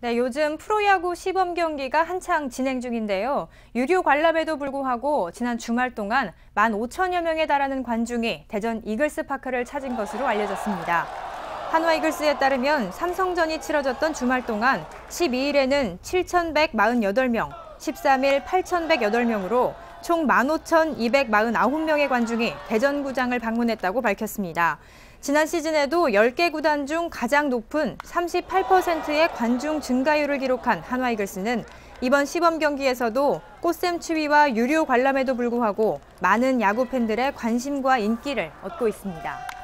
네, 요즘 프로야구 시범 경기가 한창 진행 중인데요. 유료 관람에도 불구하고 지난 주말 동안 15,000여 명에 달하는 관중이 대전 이글스 파크를 찾은 것으로 알려졌습니다. 한화 이글스에 따르면 삼성전이 치러졌던 주말 동안 12일에는 7,148명, 13일 8,108명으로 총 15,249명의 관중이 대전구장을 방문했다고 밝혔습니다. 지난 시즌에도 10개 구단 중 가장 높은 38%의 관중 증가율을 기록한 한화 이글스는 이번 시범 경기에서도 꽃샘 추위와 유료 관람에도 불구하고 많은 야구 팬들의 관심과 인기를 얻고 있습니다.